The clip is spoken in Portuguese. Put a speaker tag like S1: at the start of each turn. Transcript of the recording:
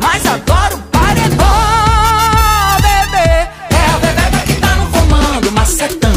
S1: Mas adoro o paredão, bebê, é a bebê que tá no comando, macetando.